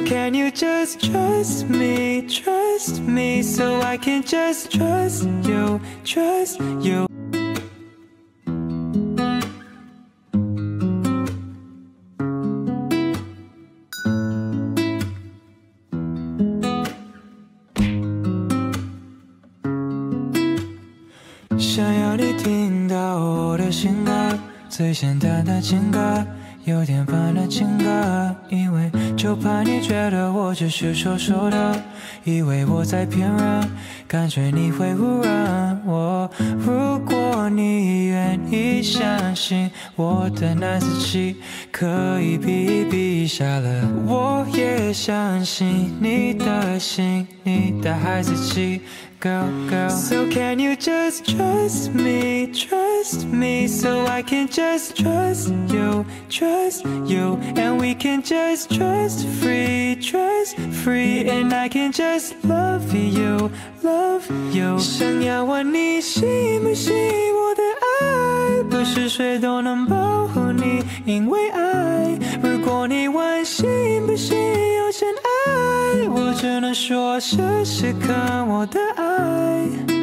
So can you just trust me, trust me, so I can just trust you, trust you. 想要你听到我的情歌，最简单的情歌， 有点烦的情歌，因为就怕你觉得我只是说说的，以为我在骗人，感觉你会误认相信我的男子气可以比一比下了，我也相信你的心，你的孩子气。Girl, girl. So can you just trust me, trust me, so I can just trust you, trust you, and we can just trust free, trust free, and I can just love you, love you. 想要问你信不信，是谁都能保护你，因为爱。如果你问信不信有真爱，我只能说试试看我的爱。